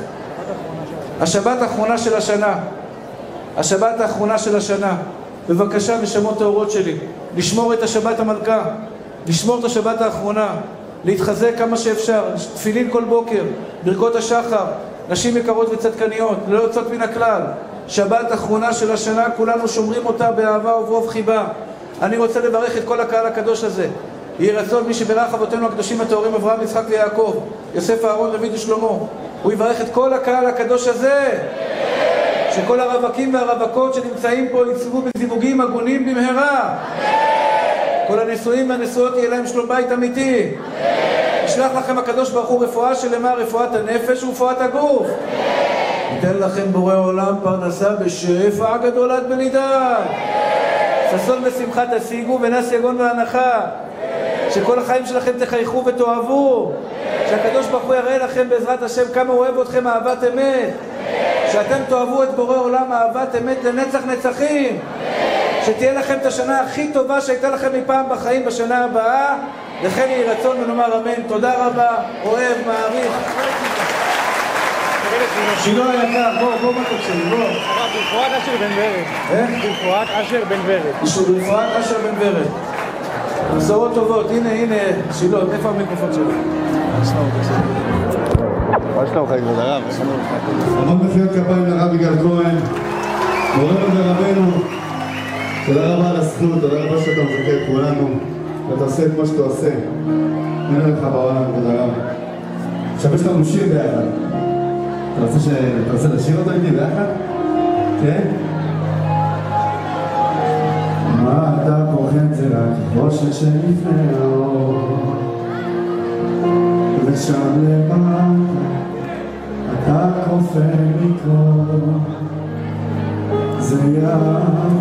השבת האחרונה של השנה, השבת האחרונה של השנה, בבקשה נשמות טהורות שלי, לשמור את השבת המלכה, לשמור את השבת האחרונה, להתחזק כמה שאפשר, תפילין כל בוקר, ברכות השחר, נשים יקרות וצדקניות, ללא יוצאות מן הכלל. שבת אחרונה של השנה, כולנו שומרים אותה באהבה וברוב חיבה. אני רוצה לברך את כל הקהל הקדוש הזה. יהי רצון מי שברך אבותינו הקדושים הטהורים אברהם, יצחק ויעקב, יוסף אהרון, דוד ושלמה. הוא יברך את כל הקהל הקדוש הזה. שכל הרווקים והרווקות שנמצאים פה יצבו בזיווגים הגונים במהרה. כל הנשואים והנשואות יהיה להם שלום בית אמיתי. ישלח לכם הקדוש ברוך הוא רפואה שלמה, רפואת הנפש ורפואת הגוף. ייתן לכם בורא עולם פרנסה בשפע גדול עד בנידן. ששון ושמחה תשיגו ונס יגון והנחה. שכל החיים שלכם תחייכו ותאהבו. שהקדוש ברוך הוא יראה לכם בעזרת השם כמה הוא אוהב אתכם אהבת אמת. שאתם תאהבו את בורא עולם אהבת אמת לנצח נצחים. שתהיה לכם את השנה הכי טובה שהייתה לכם מפעם בחיים בשנה הבאה. וכן יהי רצון ונאמר אמן. תודה רבה, אוהב, מעריך. שילה היקר, בוא, בוא מתוק שלי, בוא. ברפואת אשר בן ורד. איך? ברפואת אשר בן ורד. ברפואת אשר בן ורד. בשורות טובות, הנה, הנה, שילה, איפה המיקרופון שלו? מה שלומך, כבוד הרב? המון מחיאות כפיים לרב יגאל כהן, מורנו ורבנו. תודה רבה על הזכות, תודה רבה שאתה מזכה את כולנו, ואתה עושה את מה שאתה עושה. אין לך בעולם, תודה רבה. עכשיו יש לנו שיר ביחד. אתה רוצה ש... אתה רוצה לשיר אותו איתי ביחד? כן? מה אתה פוחד זה רק חושך שלפני האור ושם למטה אתה כופה מקור זה יעבור,